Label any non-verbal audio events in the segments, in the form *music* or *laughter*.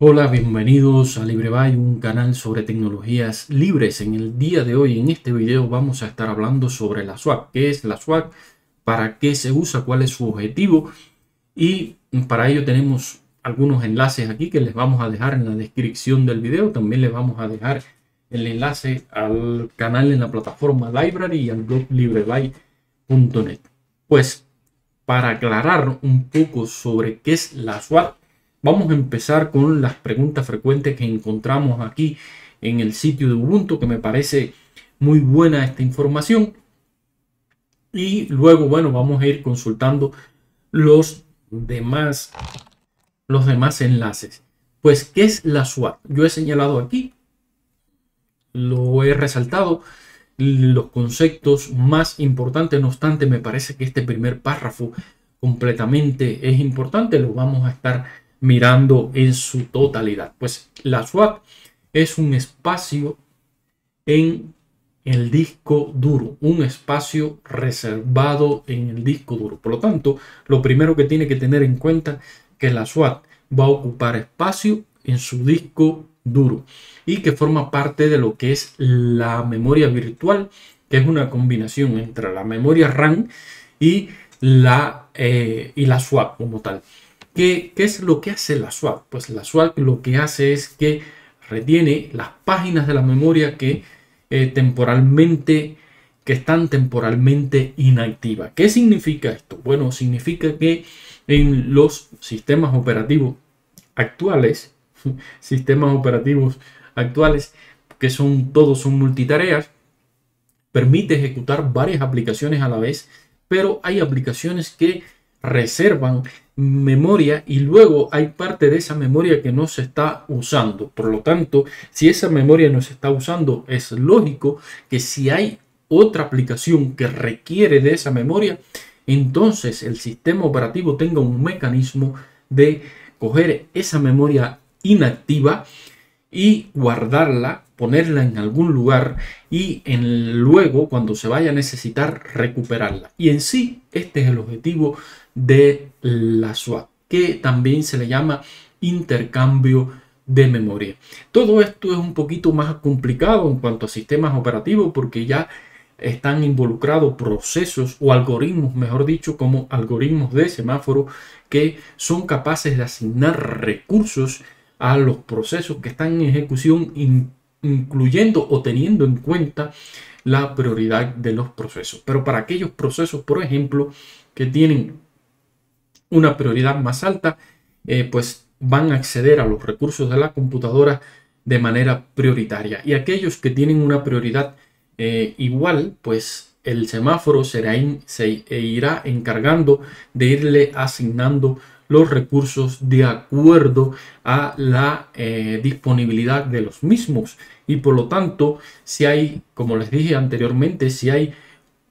Hola, bienvenidos a LibreBuy, un canal sobre tecnologías libres. En el día de hoy, en este video, vamos a estar hablando sobre la SWAP. ¿Qué es la SWAP? ¿Para qué se usa? ¿Cuál es su objetivo? Y para ello tenemos algunos enlaces aquí que les vamos a dejar en la descripción del video. También les vamos a dejar el enlace al canal en la plataforma Library y al blog librebuy.net. Pues para aclarar un poco sobre qué es la SWAP, Vamos a empezar con las preguntas frecuentes que encontramos aquí en el sitio de Ubuntu, que me parece muy buena esta información. Y luego, bueno, vamos a ir consultando los demás, los demás enlaces. Pues, ¿qué es la SWAT? Yo he señalado aquí, lo he resaltado, los conceptos más importantes. No obstante, me parece que este primer párrafo completamente es importante. Lo vamos a estar mirando en su totalidad. Pues la SWAT es un espacio en el disco duro, un espacio reservado en el disco duro. Por lo tanto, lo primero que tiene que tener en cuenta que la SWAT va a ocupar espacio en su disco duro y que forma parte de lo que es la memoria virtual, que es una combinación entre la memoria RAM y la, eh, y la SWAT como tal. ¿Qué, es lo que hace la SWAP? Pues la SWAP lo que hace es que retiene las páginas de la memoria que eh, temporalmente que están temporalmente inactivas. ¿Qué significa esto? Bueno, significa que en los sistemas operativos actuales, *laughs* sistemas operativos actuales que son todos son multitareas, permite ejecutar varias aplicaciones a la vez, pero hay aplicaciones que reservan memoria y luego hay parte de esa memoria que no se está usando. Por lo tanto, si esa memoria no se está usando, es lógico que si hay otra aplicación que requiere de esa memoria, entonces el sistema operativo tenga un mecanismo de coger esa memoria inactiva y guardarla, ponerla en algún lugar y en, luego cuando se vaya a necesitar recuperarla. Y en sí, este es el objetivo de la SWAT, que también se le llama intercambio de memoria. Todo esto es un poquito más complicado en cuanto a sistemas operativos porque ya están involucrados procesos o algoritmos, mejor dicho, como algoritmos de semáforo que son capaces de asignar recursos a los procesos que están en ejecución, incluyendo o teniendo en cuenta la prioridad de los procesos. Pero para aquellos procesos, por ejemplo, que tienen una prioridad más alta, eh, pues van a acceder a los recursos de la computadora de manera prioritaria. Y aquellos que tienen una prioridad eh, igual, pues el semáforo será se irá encargando de irle asignando los recursos de acuerdo a la eh, disponibilidad de los mismos. Y por lo tanto, si hay, como les dije anteriormente, si hay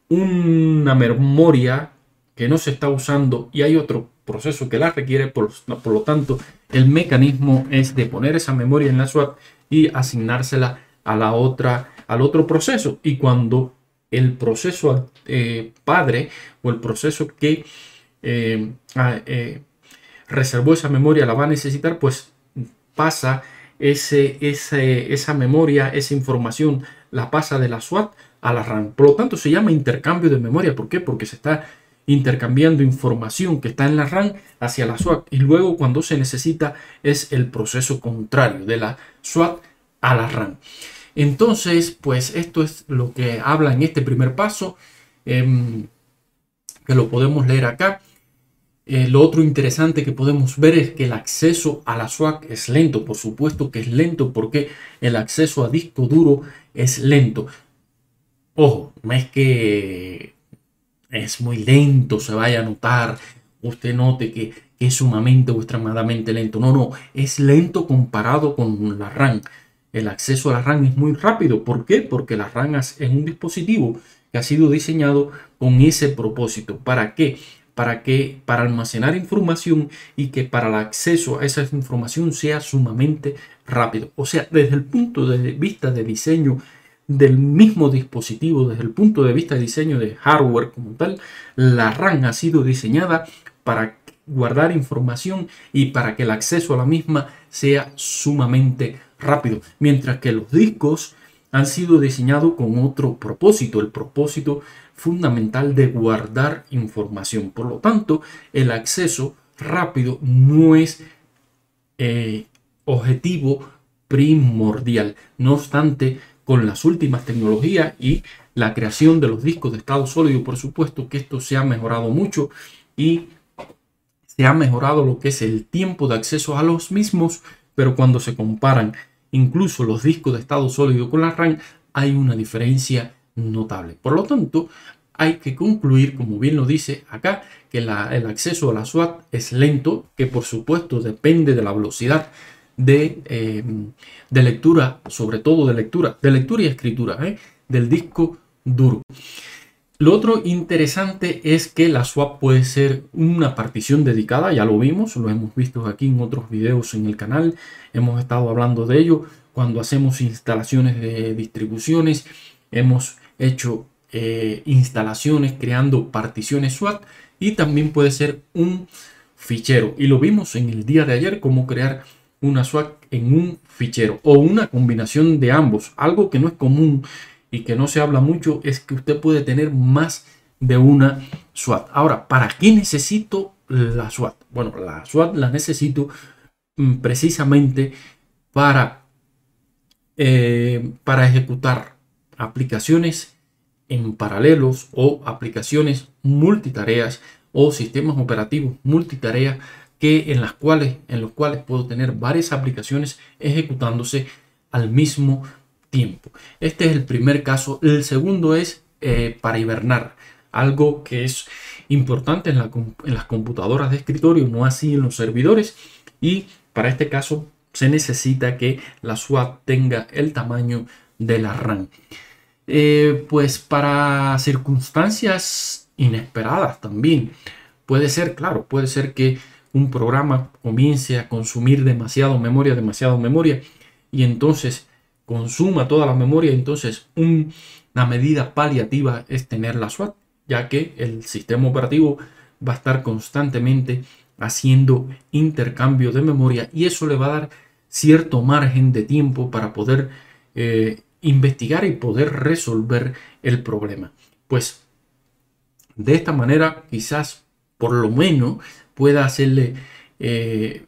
una memoria que no se está usando y hay otro proceso que la requiere, por, por lo tanto, el mecanismo es de poner esa memoria en la swap y asignársela a la otra, al otro proceso. Y cuando el proceso eh, padre o el proceso que eh, eh, reservó esa memoria la va a necesitar, pues pasa ese, ese, esa memoria, esa información, la pasa de la SWAT a la RAM. Por lo tanto, se llama intercambio de memoria. ¿Por qué? Porque se está intercambiando información que está en la RAM hacia la SWAT y luego cuando se necesita es el proceso contrario de la SWAT a la RAM. Entonces, pues esto es lo que habla en este primer paso, em, que lo podemos leer acá. Eh, lo otro interesante que podemos ver es que el acceso a la SWAT es lento. Por supuesto que es lento porque el acceso a disco duro es lento. Ojo, no es que es muy lento, se vaya a notar, usted note que, es sumamente o extremadamente lento. No, no, es lento comparado con la RAM. El acceso a la RAM es muy rápido. ¿Por qué? Porque la RAM es un dispositivo que ha sido diseñado con ese propósito. ¿Para qué? Para que para almacenar información y que para el acceso a esa información sea sumamente rápido. O sea, desde el punto de vista de diseño del mismo dispositivo desde el punto de vista de diseño de hardware como tal, la RAM ha sido diseñada para guardar información y para que el acceso a la misma sea sumamente rápido. Mientras que los discos han sido diseñados con otro propósito, el propósito fundamental de guardar información. Por lo tanto, el acceso rápido no es eh, objetivo primordial. No obstante, con las últimas tecnologías y la creación de los discos de estado sólido, por supuesto que esto se ha mejorado mucho y se ha mejorado lo que es el tiempo de acceso a los mismos, pero cuando se comparan incluso los discos de estado sólido con la RAM, hay una diferencia notable. Por lo tanto, hay que concluir, como bien lo dice acá, que el acceso a la SWAT es lento, que por supuesto depende de la velocidad de, de lectura, sobre todo de lectura, de lectura y escritura ¿eh? del disco duro. Lo otro interesante es que la swap puede ser una partición dedicada, ya lo vimos, lo hemos visto aquí en otros videos en el canal, hemos estado hablando de ello cuando hacemos instalaciones de distribuciones, hemos hecho eh, instalaciones creando particiones SWAT y también puede ser un fichero y lo vimos en el día de ayer cómo crear una SWAT en un fichero o una combinación de ambos. Algo que no es común y que no se habla mucho es que usted puede tener más de una SWAT. Ahora, ¿para qué necesito la SWAT? Bueno, la SWAT la necesito mm, precisamente para, eh, para ejecutar aplicaciones en paralelos o aplicaciones multitareas o sistemas operativos multitarea que en las cuales en los cuales puedo tener varias aplicaciones ejecutándose al mismo tiempo. Este es el primer caso. El segundo es eh, para hibernar, algo que es importante en, las computadoras de escritorio, no así en los servidores. Y para este caso se necesita que la SWAT tenga el tamaño de la RAM. Eh, pues para circunstancias inesperadas también. Puede ser, claro, puede ser que un programa comience a consumir demasiado memoria, demasiado memoria, y entonces consuma toda la memoria, entonces una medida paliativa es tener la SWAT, ya que el sistema operativo va a estar constantemente haciendo intercambio de memoria y eso le va a dar cierto margen de tiempo para poder eh, investigar y poder resolver el problema. Pues de esta manera quizás por lo menos pueda hacerle eh,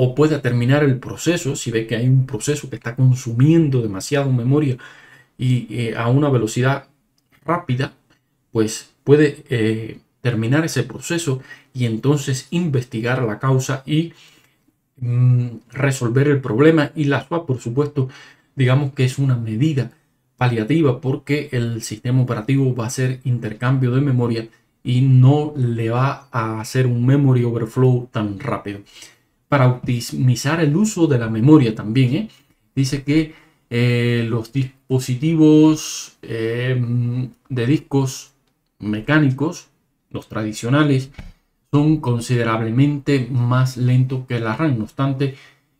o pueda terminar el proceso si ve que hay un proceso que está consumiendo demasiado memoria y eh, a una velocidad rápida, pues puede eh, terminar ese proceso y entonces investigar la causa y mm, resolver el problema y la SWAP, por supuesto, digamos que es una medida paliativa porque el sistema operativo va a hacer intercambio de memoria y no le va a hacer un memory overflow tan rápido. Para optimizar el uso de la memoria también, ¿eh? dice que eh, los dispositivos em, de discos mecánicos, los tradicionales, son considerablemente más lentos que la RAM. No obstante,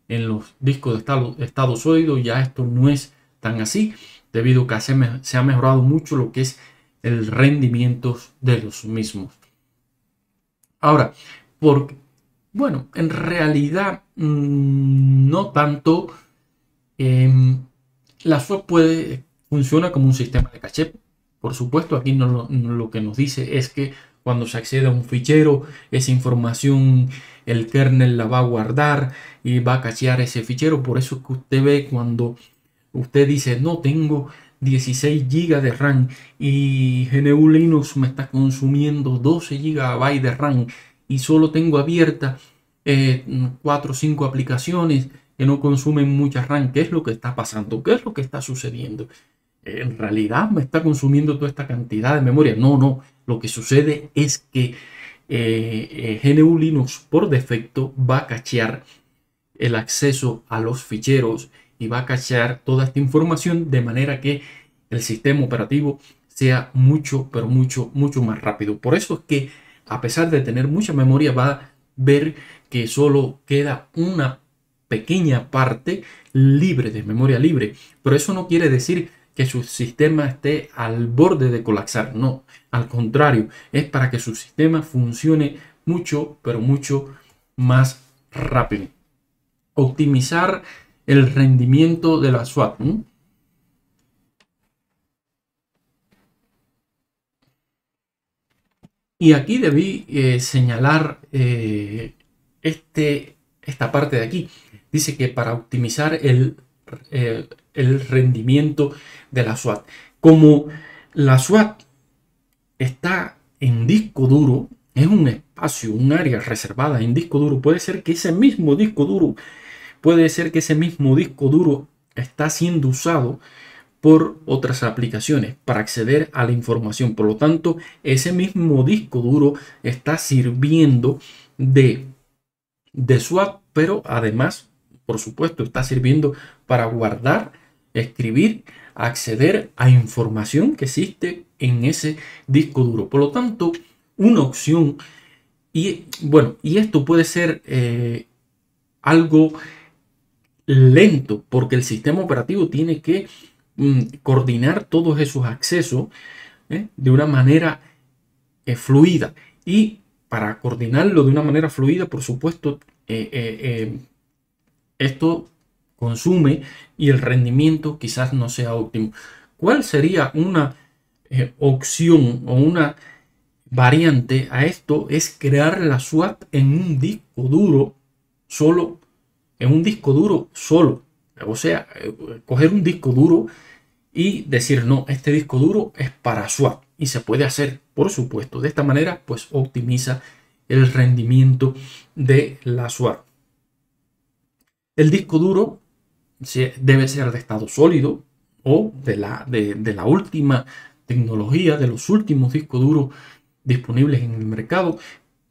en los discos de estado, sólido ya esto no es tan así, debido a que se ha mejorado mucho lo que es el rendimiento de los mismos. Ahora, por, bueno, en realidad mm, no tanto. Em, la SWAP puede funciona como un sistema de caché. Por supuesto, aquí lo que nos dice es que cuando se accede a un fichero, esa información el kernel la va a guardar y va a cachear ese fichero. Por eso es que usted ve cuando usted dice, no tengo 16 GB de RAM y GNU Linux me está consumiendo 12 GB de RAM y solo tengo abierta 4 eh, o 5 aplicaciones que no consumen mucha RAM. ¿Qué es lo que está pasando? ¿Qué es lo que está sucediendo? ¿En realidad me está consumiendo toda esta cantidad de memoria? No, no. Lo que sucede es que eh, eh, GNU Linux por defecto va a cachear el acceso a los ficheros y va a cachar toda esta información de manera que el sistema operativo sea mucho, pero mucho, mucho más rápido. Por eso es que a pesar de tener mucha memoria va a ver que solo queda una pequeña parte libre de memoria libre. Pero eso no quiere decir que su sistema esté al borde de colapsar. No, al contrario, es para que su sistema funcione mucho, pero mucho más rápido. Optimizar el rendimiento de la SWAT. Y aquí debí eh, señalar eh, este, esta parte de aquí. Dice que para optimizar el, eh, el rendimiento de la SWAT. Como la SWAT está en disco duro, es un espacio, un área reservada en disco duro. Puede ser que ese mismo disco duro, puede ser que ese mismo disco duro está siendo usado por otras aplicaciones para acceder a la información. Por lo tanto, ese mismo disco duro está sirviendo de, de swap, pero además, por supuesto, está sirviendo para guardar, escribir, acceder a información que existe en ese disco duro. Por lo tanto, una opción y bueno, y esto puede ser eh, algo lento porque el sistema operativo tiene que coordinar todos esos accesos ¿eh? de una manera eh, fluida. Y para coordinarlo de una manera fluida, por supuesto, esto consume y el rendimiento quizás no sea óptimo. ¿Cuál sería una opción o una variante a esto es crear la SWAT en un disco duro solo, en un disco duro solo. O sea, coger un disco duro y decir, no, este disco duro es para SWAT. Y se puede hacer, por supuesto. De esta manera, pues optimiza el rendimiento de la SWAT. El disco duro debe ser de estado sólido o de la, de, de la última tecnología, de los últimos discos duros disponibles en el mercado.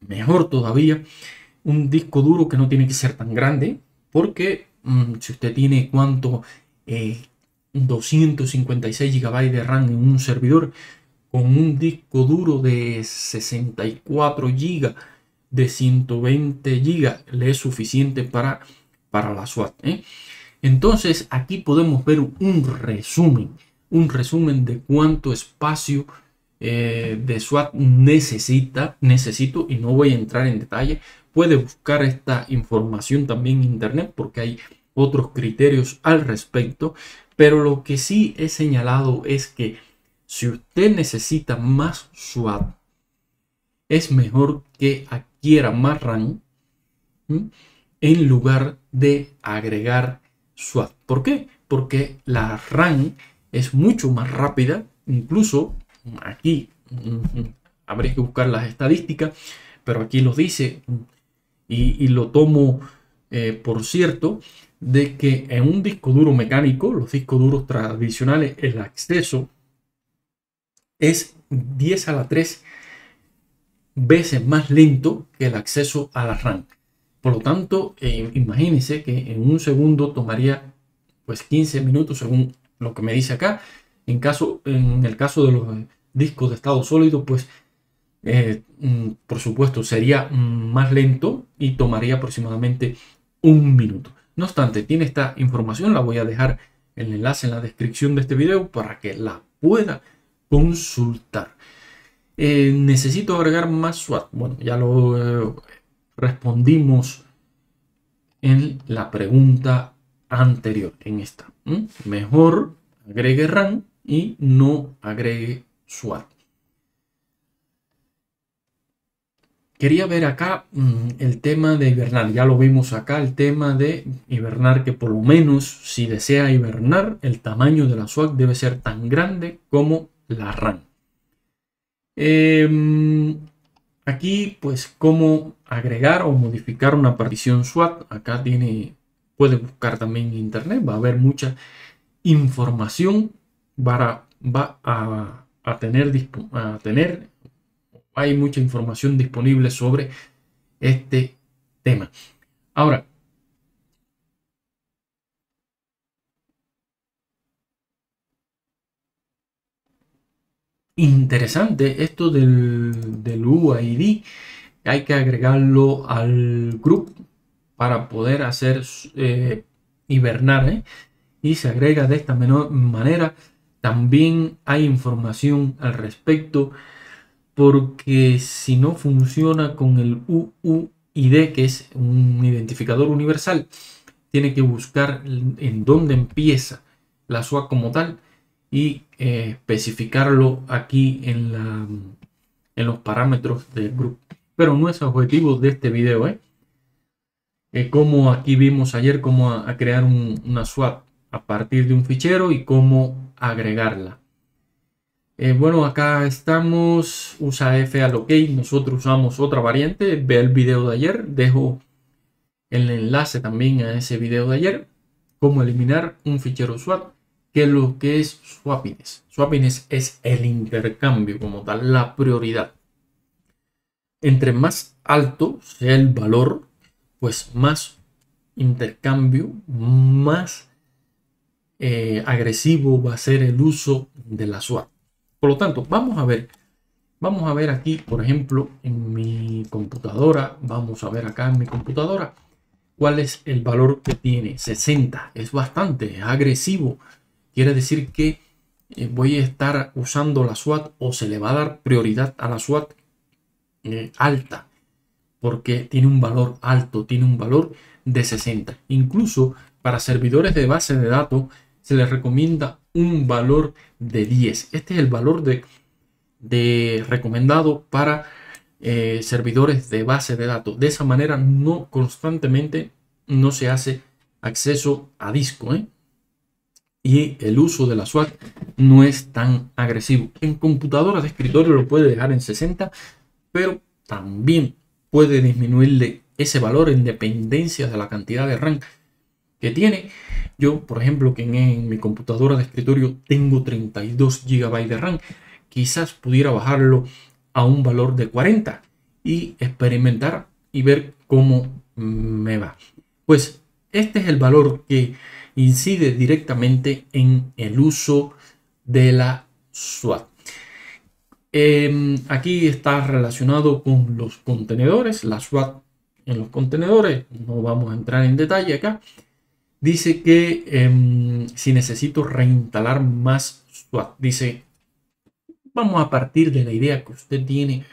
Mejor todavía, un disco duro que no tiene que ser tan grande, porque si usted tiene cuánto, 256 eh, GB de RAM en un servidor, con un disco duro de 64 GB, de 120 GB, le es suficiente para, para la SWAT. ¿eh? Entonces aquí podemos ver un resumen, un resumen de cuánto espacio eh, de SWAT necesita, necesito, y no voy a entrar en detalle, puede buscar esta información también en internet porque hay otros criterios al respecto, pero lo que sí he señalado es que si usted necesita más SWAT, es mejor que adquiera más RAM en lugar de agregar SWAT. ¿Por qué? Porque la RAM es mucho más rápida, incluso aquí habría que buscar las estadísticas, pero aquí lo dice y, lo tomo eh, por cierto de que en un disco duro mecánico, los discos duros tradicionales, el acceso es 10 a la 3 veces más lento que el acceso a la RAM. Por lo tanto, eh, imagínense que en un segundo tomaría pues 15 minutos según lo que me dice acá. En, caso, en el caso de los discos de estado sólido, pues eh, mm, por supuesto sería más lento y tomaría aproximadamente un minuto. No obstante, tiene esta información, la voy a dejar el enlace en la descripción de este video para que la pueda consultar. Eh, necesito agregar más SWAT. Bueno, ya lo eh, respondimos en la pregunta anterior, en esta. Mejor agregue RAM y no agregue SWAT. Quería ver acá mm, el tema de hibernar. Ya lo vimos acá, el tema de hibernar, que por lo menos si desea hibernar, el tamaño de la SWAT debe ser tan grande como la RAM. Em, aquí, pues, cómo agregar o modificar una partición SWAT. Acá tiene, puede buscar también en internet, va a haber mucha información. Va va a a tener, a tener, hay mucha información disponible sobre este tema. Ahora, interesante esto del, del UID. Hay que agregarlo al grupo para poder hacer eh, hibernar. ¿eh? Y se agrega de esta menor manera también hay información al respecto porque si no funciona con el UUID, que es un identificador universal, tiene que buscar en dónde empieza la SWAT como tal y eh, especificarlo aquí en, los parámetros del grupo. Pero no es objetivo de este video. ¿eh? eh como aquí vimos ayer cómo crear una SWAT a partir de un fichero y cómo agregarla. Eh, bueno, acá estamos, usa F al OK, nosotros usamos otra variante, ve el video de ayer, dejo el enlace también a ese video de ayer, cómo eliminar un fichero SWAT que lo que es swappiness. Swappiness es el intercambio como tal, la prioridad. Entre más alto sea el valor, pues más intercambio, más eh, agresivo va a ser el uso de la swap. Por lo tanto, vamos a ver, vamos a ver aquí, por ejemplo, en mi computadora, vamos a ver acá en mi computadora, cuál es el valor que tiene. 60, es bastante agresivo quiere decir que eh, voy a estar usando la SWAT o se le va a dar prioridad a la SWAT eh, alta porque tiene un valor alto, tiene un valor de 60. Incluso para servidores de base de datos se les recomienda un valor de 10. Este es el valor de, de recomendado para eh, servidores de base de datos. De esa manera no constantemente no se hace acceso a disco. ¿eh? y el uso de la SWAT no es tan agresivo. En computadoras de escritorio lo puede dejar en 60, pero también puede disminuirle ese valor en dependencia de la cantidad de RAM que tiene. Yo, por ejemplo, que en, mi computadora de escritorio tengo 32 GB de RAM, quizás pudiera bajarlo a un valor de 40 y experimentar y ver cómo me va. Pues este es el valor que incide directamente en el uso de la SWAT. Em, aquí está relacionado con los contenedores, la SWAT en los contenedores, no vamos a entrar en detalle acá. Dice que em, si necesito reinstalar más SWAT, dice, vamos a partir de la idea que usted tiene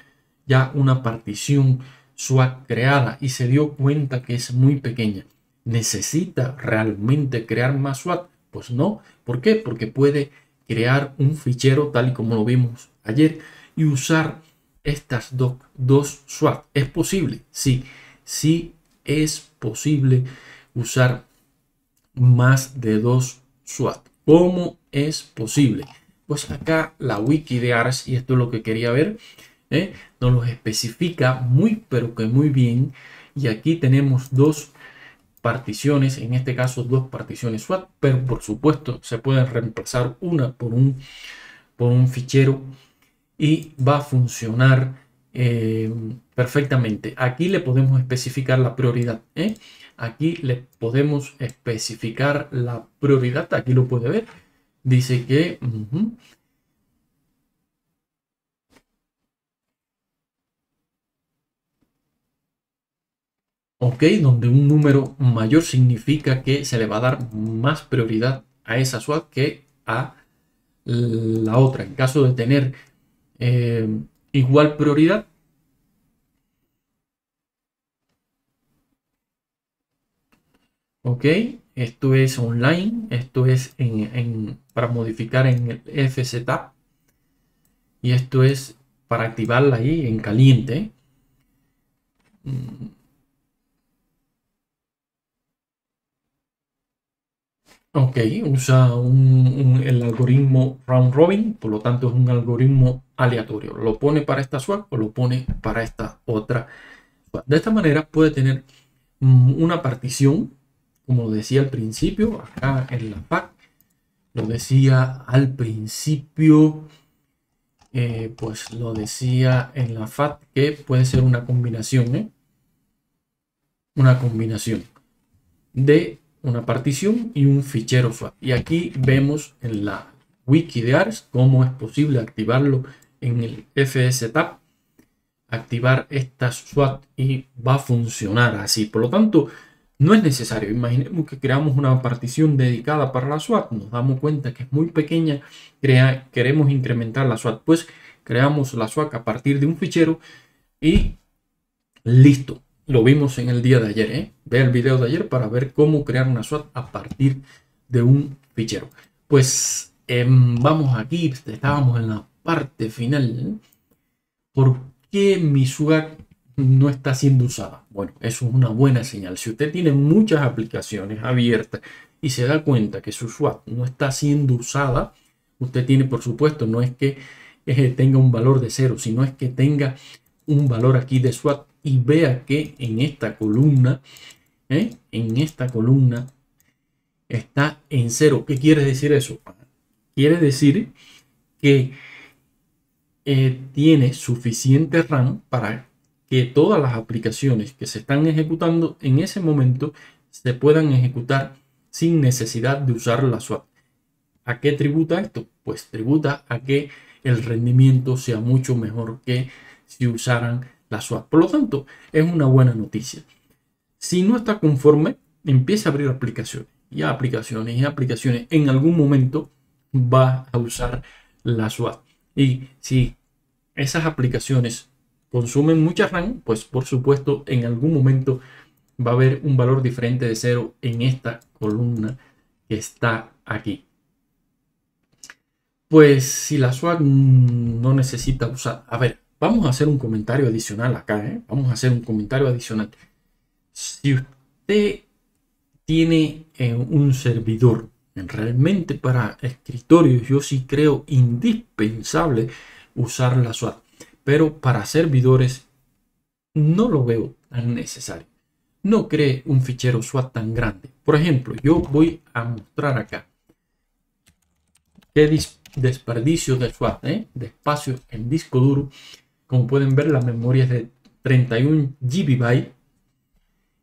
ya una partición SWAT creada y se dio cuenta que es muy pequeña. ¿Necesita realmente crear más SWAT? Pues no. ¿Por qué? Porque puede crear un fichero tal y como lo vimos ayer y usar estas dos SWAT. ¿Es posible? Sí, sí es posible usar más de dos SWAT. ¿Cómo es posible? Pues acá la wiki de ARS, y esto es lo que quería ver, ¿eh? nos lo especifica muy pero que muy bien. Y aquí tenemos dos particiones, en este caso dos particiones SWAT, pero por supuesto se pueden reemplazar una por un, por un fichero y va a funcionar eh, perfectamente. Aquí le podemos especificar la prioridad. ¿eh? Aquí le podemos especificar la prioridad. Aquí lo puede ver. Dice que ¿ok? Donde un número mayor significa que se le va a dar más prioridad a esa SWAT que a la otra. En caso de tener eh, igual prioridad, ok, esto es online, esto es para modificar en el FZTAP y esto es para activarla ahí en caliente. Mm, Ok, usa el algoritmo round robin, por lo tanto es un algoritmo aleatorio. Lo pone para esta swap o lo pone para esta otra. De esta manera puede tener mm, una partición, como decía al principio, acá en la PAC. Lo decía al principio, eh, pues lo decía en la FAT que puede ser una combinación, ¿eh? Una combinación de una partición y un fichero swap. Y aquí vemos en la wiki de ARS cómo es posible activarlo en el FSTAP, activar esta swap y va a funcionar así. Por lo tanto, no es necesario. Imaginemos que creamos una partición dedicada para la SWAT. Nos damos cuenta que es muy pequeña. Queremos incrementar la SWAT. Pues creamos la SWAC a partir de un fichero y listo. Lo vimos en el día de ayer. ¿eh? Ve el video de ayer para ver cómo crear una SWAT a partir de un fichero. Pues em, vamos aquí, estábamos en la parte final. ¿Por qué mi SWAT no está siendo usada? Bueno, eso es una buena señal. Si usted tiene muchas aplicaciones abiertas y se da cuenta que su SWAT no está siendo usada, usted tiene, por supuesto, no es que tenga un valor de cero, sino es que tenga un valor aquí de SWAT y vea que en esta columna, ¿eh? en esta columna está en cero. ¿Qué quiere decir eso? Quiere decir que eh, tiene suficiente RAM para que todas las aplicaciones que se están ejecutando en ese momento se puedan ejecutar sin necesidad de usar la SWAT. ¿A qué tributa esto? Pues tributa a que el rendimiento sea mucho mejor que si usaran la SWAT. Por lo tanto, es una buena noticia. Si no está conforme, empieza a abrir aplicaciones y aplicaciones y aplicaciones. En algún momento va a usar la SWAT. Y si esas aplicaciones consumen mucha RAM, pues por supuesto en algún momento va a haber un valor diferente de cero en esta columna que está aquí. Pues si la SWAT no necesita usar, a ver, Vamos a hacer un comentario adicional acá, ¿eh? Vamos a hacer un comentario adicional. Si usted tiene eh, un servidor realmente para escritorios, yo sí creo indispensable usar la SWAT. Pero para servidores no lo veo tan necesario. No cree un fichero SWAT tan grande. Por ejemplo, yo voy a mostrar acá qué desperdicio de SWAT, ¿eh? de espacio en disco duro como pueden ver, la memoria es de 31 GB.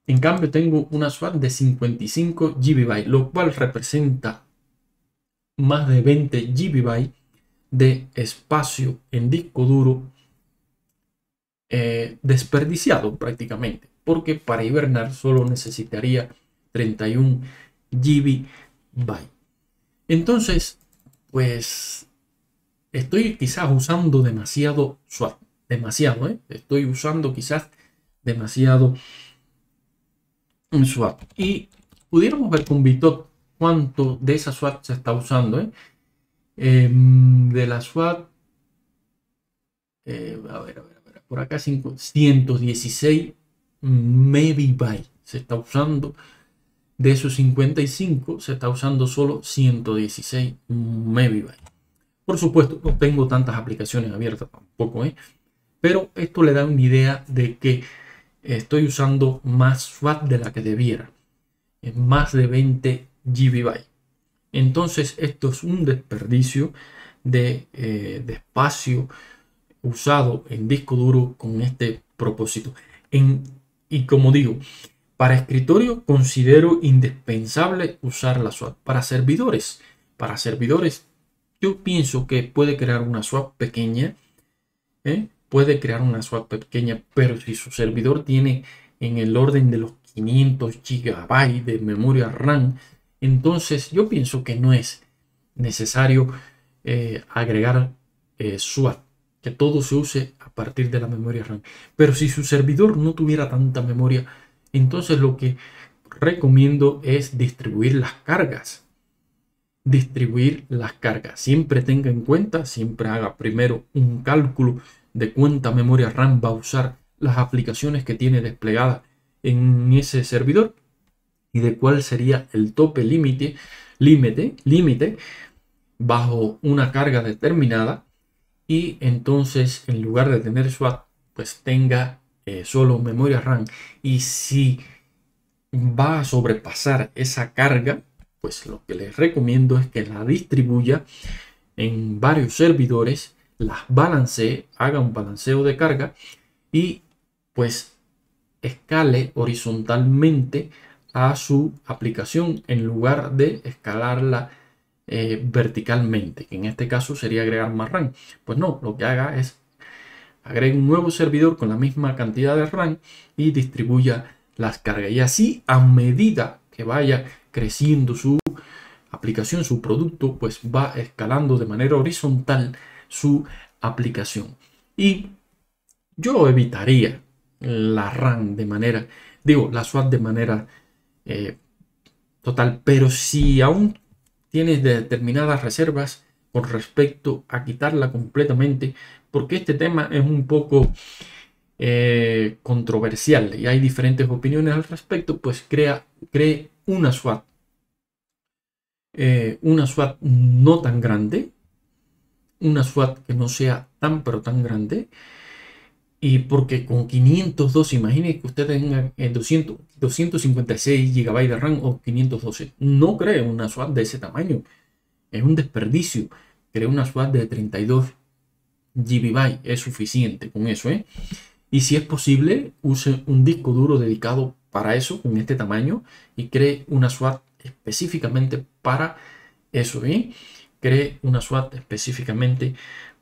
En cambio, tengo una SWAT de 55 GB, lo cual representa más de 20 GB de espacio en disco duro eh, desperdiciado prácticamente, porque para hibernar solo necesitaría 31 GB. Entonces, pues estoy quizás usando demasiado SWAT demasiado, ¿eh? estoy usando quizás demasiado SWAT. Y pudiéramos ver con Bitot cuánto de esa SWAT se está usando. ¿eh? Em, de la SWAT, eh, a, ver, a ver, por acá 116 megabytes se está usando. De esos 55 se está usando solo 116 megabytes. Por supuesto, no tengo tantas aplicaciones abiertas tampoco, ¿eh? pero esto le da una idea de que estoy usando más SWAT de la que debiera, más de 20 GB. Entonces esto es un desperdicio de, eh, de, espacio usado en disco duro con este propósito. Y como digo, para escritorio considero indispensable usar la SWAT. Para servidores, para servidores, yo pienso que puede crear una SWAT pequeña. ¿eh? puede crear una swap pequeña, pero si su servidor tiene en el orden de los 500 GB de memoria RAM, entonces yo pienso que no es necesario eh, agregar eh, swap, que todo se use a partir de la memoria RAM. Pero si su servidor no tuviera tanta memoria, entonces lo que recomiendo es distribuir las cargas. Distribuir las cargas. Siempre tenga en cuenta, siempre haga primero un cálculo de cuánta memoria RAM va a usar las aplicaciones que tiene desplegadas en ese servidor y de cuál sería el tope límite límite límite bajo una carga determinada y entonces en lugar de tener SWAT pues tenga eh, solo memoria RAM. Y si va a sobrepasar esa carga pues lo que les recomiendo es que la distribuya en varios servidores las balancee, haga un balanceo de carga y pues escale horizontalmente a su aplicación en lugar de escalarla eh, verticalmente, que en este caso sería agregar más RAM. Pues no, lo que haga es agregue un nuevo servidor con la misma cantidad de RAM y distribuya las cargas. Y así a medida que vaya creciendo su aplicación, su producto, pues va escalando de manera horizontal su aplicación. Y yo evitaría la RAM de manera, digo, la SWAT de manera eh, total, pero si aún tienes determinadas reservas con respecto a quitarla completamente, porque este tema es un poco eh, controversial y hay diferentes opiniones al respecto, pues crea, cree una SWAT. Eh, una SWAT no tan grande, una SWAT que no sea tan pero tan grande, y porque con 502, imagine que usted tenga 200, 256 GB de RAM o 512, no cree una SWAT de ese tamaño, es un desperdicio. Cree una SWAT de 32 GB, es suficiente con eso, ¿eh? Y si es posible, use un disco duro dedicado para eso, con este tamaño, y cree una SWAT específicamente para eso. ¿eh? Cree una SWAT específicamente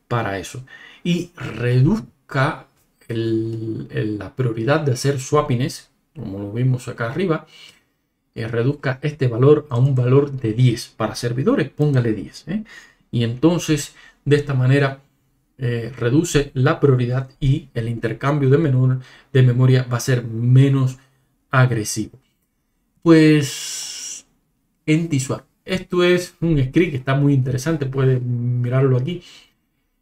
para eso. Y reduzca la prioridad de hacer swappings, como lo vimos acá arriba, eh, reduzca este valor a un valor de 10 para servidores, póngale 10. ¿eh? Y entonces, de esta manera, eh, reduce la prioridad y el intercambio de, menor, de memoria va a ser menos agresivo. Pues NTSwap. Esto es un script que está muy interesante, puede mirarlo aquí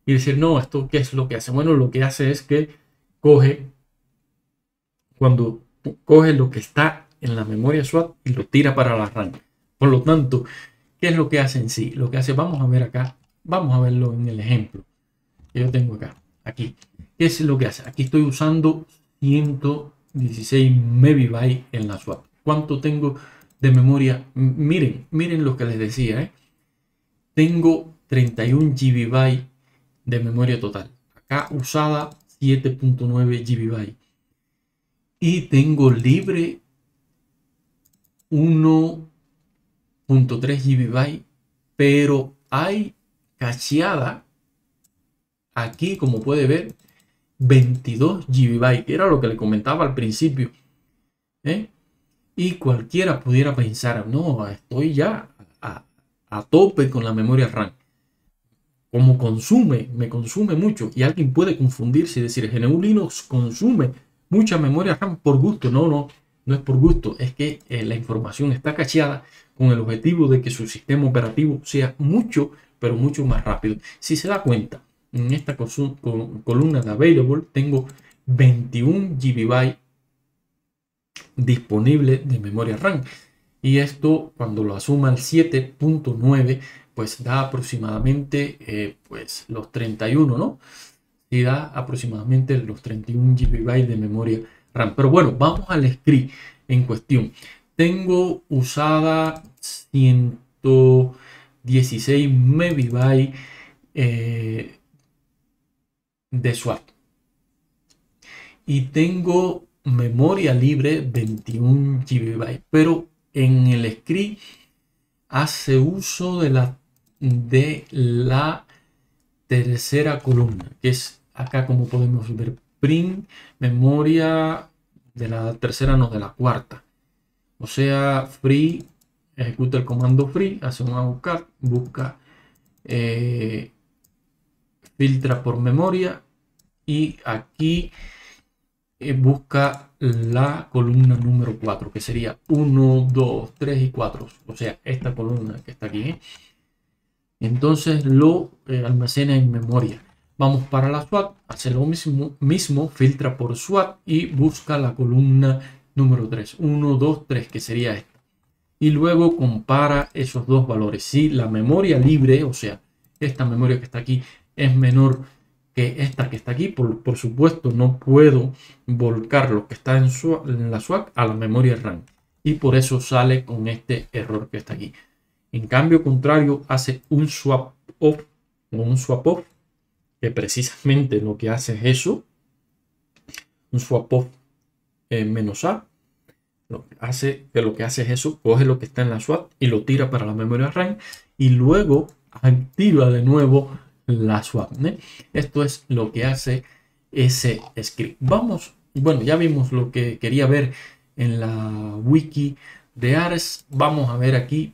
y decir, no, esto qué es lo que hace. Bueno, lo que hace es que coge, cuando coge lo que está en la memoria swap y lo tira para la RAM. Por lo tanto, ¿qué es lo que hace en sí? Lo que hace, vamos a ver acá, vamos a verlo en el ejemplo yo tengo acá, aquí. ¿Qué es lo que hace? Aquí estoy usando 116 MB en la swap. ¿Cuánto tengo de memoria? Miren, miren lo que les decía. ¿eh? Tengo 31 GB de memoria total. Acá usada 7.9 GB. Y tengo libre 1.3 GB. Pero hay cacheada Aquí, como puede ver, 22 GB, era lo que le comentaba al principio. ¿eh? Y cualquiera pudiera pensar, no, estoy ya a, tope con la memoria RAM. Como consume, me consume mucho. Y alguien puede confundirse y decir, GNU Linux consume mucha memoria RAM por gusto. No, no, no es por gusto. Es que eh, la información está cacheada con el objetivo de que su sistema operativo sea mucho, pero mucho más rápido. Si se da cuenta, en esta columna de available tengo 21 GB disponible de memoria RAM. Y esto cuando lo asuma al 7.9 pues da aproximadamente eh, pues los 31, ¿no? Y da aproximadamente los 31 GB de memoria RAM. Pero bueno, vamos al script en cuestión. Tengo usada 116 MB eh, de swap. Y tengo memoria libre 21 GB, pero en el script hace uso de la, de la tercera columna, que es acá como podemos ver, print memoria de la tercera, no de la cuarta. O sea, free, ejecuta el comando free, hace un buscar, busca eh, filtra por memoria y aquí eh, busca la columna número 4 que sería 1, 2, 3 y 4 o sea esta columna que está aquí ¿eh? Entonces lo eh, almacena en memoria vamos para la SWAT hace lo mismo, mismo filtra por SWAT y busca la columna número 3 1, 2, 3 que sería esta y luego compara esos dos valores si la memoria libre o sea esta memoria que está aquí es menor que esta que está aquí. Por, por supuesto, no puedo volcar lo que está en, su, en la SWAC a la memoria RAM. Y por eso sale con este error que está aquí. En cambio contrario, hace un swap off o un swap off, que precisamente lo que hace es eso. Un swap off eh, menos A. Lo que hace, que lo que hace es eso, coge lo que está en la swap y lo tira para la memoria RAM y luego activa de nuevo la swap. Esto es lo que hace ese script. Vamos, bueno, ya vimos lo que quería ver en la wiki de Ares. Vamos a ver aquí.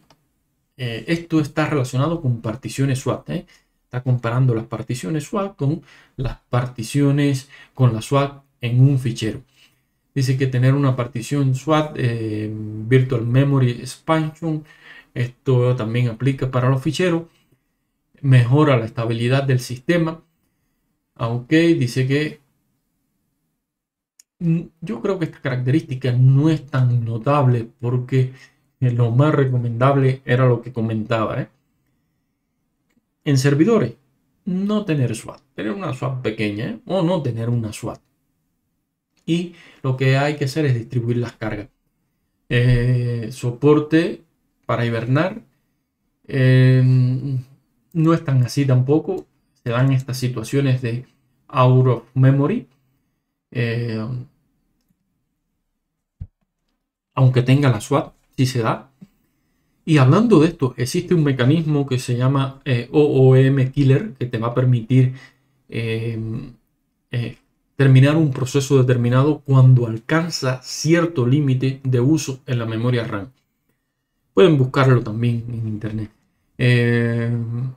Eh, esto está relacionado con particiones swap. ¿eh? está comparando las particiones SWAT con las particiones con la SWAT en un fichero. Dice que tener una partición SWAT, eh, Virtual Memory Expansion, esto también aplica para los ficheros, mejora la estabilidad del sistema, aunque dice que mm, yo creo que esta característica no es tan notable porque lo más recomendable era lo que comentaba. ¿eh? En servidores, no tener SWAT, tener una SWAT pequeña ¿eh? o no tener una SWAT. Y lo que hay que hacer es distribuir las cargas. Eh, soporte para hibernar. no es tan así tampoco. Se dan estas situaciones de out of memory. aunque tenga la SWAT, da. Y hablando de esto, existe un mecanismo que se llama eh, OOM Killer que te va a permitir em, eh, terminar un proceso determinado cuando alcanza cierto límite de uso en la memoria RAM. Pueden buscarlo también en internet. Em,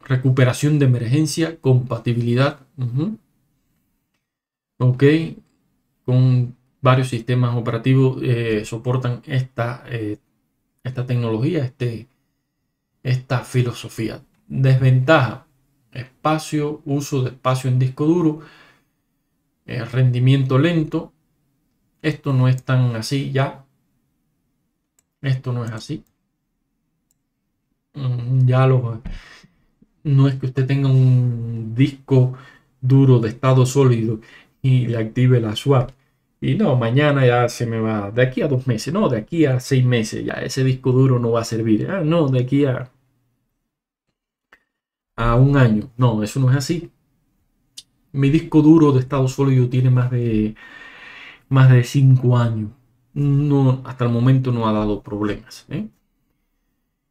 recuperación de emergencia, compatibilidad. Ok, con varios sistemas operativos eh, soportan esta, eh, esta tecnología, este, esta filosofía. Desventaja, espacio, uso de espacio en disco duro, eh, rendimiento lento. Esto no es tan así ya. Esto no es así. Mm, ya lo... No es que usted tenga un disco duro de estado sólido y le active la swap y no, mañana ya se me va, de aquí a dos meses, no, de aquí a seis meses, ya ese disco duro no va a servir. Ah, no, de aquí a, a un año. No, eso no es así. Mi disco duro de estado sólido tiene más de, más de cinco años. No, hasta el momento no ha dado problemas. ¿eh?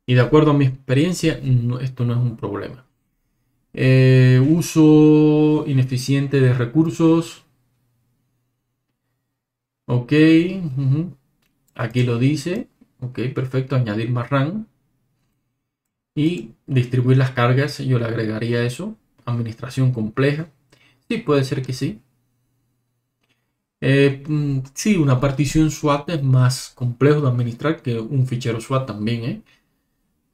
Y de acuerdo a mi experiencia, esto no es un problema. Eh, uso ineficiente de recursos Ok, aquí lo dice. Ok, perfecto, añadir más RAM. Y distribuir las cargas, yo le agregaría eso. Administración compleja. Sí, puede ser que sí. Eh, mm, sí, una partición SWAT es más complejo de administrar que un fichero SWAT también. ¿eh?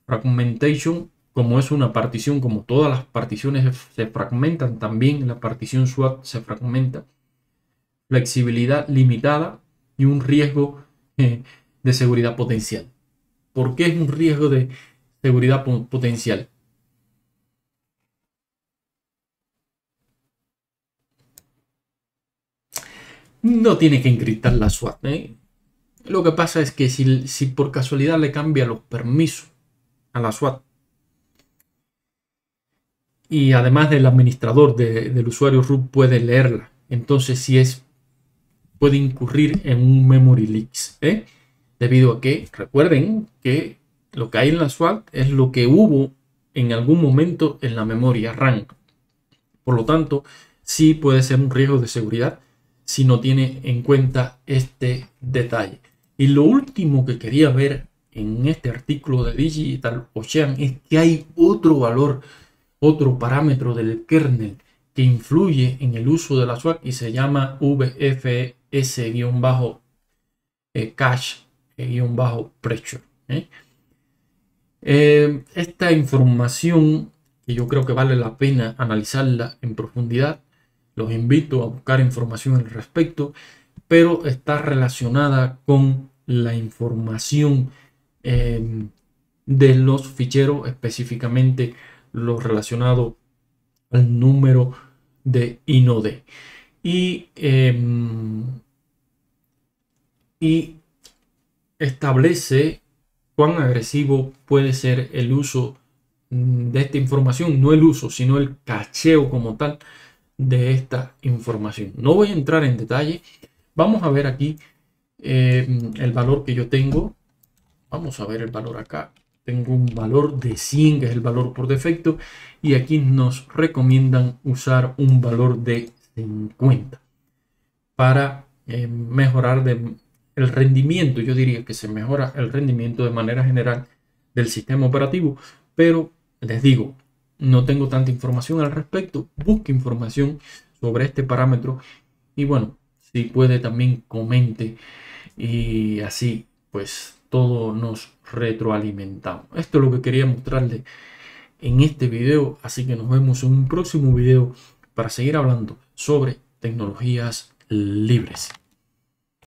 Fragmentation, como es una partición, como todas las particiones se fragmentan, también la partición SWAT se fragmenta flexibilidad limitada y un riesgo eh, de seguridad potencial. ¿Por qué es un riesgo de seguridad potencial? No tiene que encriptar la SWAT. ¿eh? Lo que pasa es que si, por casualidad le cambia los permisos a la SWAT y además del administrador del usuario root puede leerla, entonces si es puede incurrir en un memory leaks. ¿eh? Debido a que, recuerden que lo que hay en la SWAT es lo que hubo en algún momento en la memoria RAM. Por lo tanto, sí puede ser un riesgo de seguridad si no tiene en cuenta este detalle. Y lo último que quería ver en este artículo de Digital Ocean es que hay otro valor, otro parámetro del kernel que influye en el uso de la SWAT y se llama VFE S-cache-pressure. ¿eh? Eh, esta información, que yo creo que vale la pena analizarla en profundidad, los invito a buscar información al respecto, pero está relacionada con la información de los ficheros, específicamente lo relacionado al número de inode y, em, y establece cuán agresivo puede ser el uso mm, de esta información, no el uso, sino el cacheo como tal de esta información. No voy a entrar en detalle. Vamos a ver aquí em, el valor que yo tengo. Vamos a ver el valor acá. Tengo un valor de 100, que es el valor por defecto. Y aquí nos recomiendan usar un valor de 50 para eh, mejorar el rendimiento. Yo diría que se mejora el rendimiento de manera general del sistema operativo, pero les digo, no tengo tanta información al respecto, busque información sobre este parámetro y bueno, si puede también comente y así pues todo nos retroalimentamos. Esto es lo que quería mostrarle en este video, así que nos vemos en un próximo video para seguir hablando sobre tecnologías libres.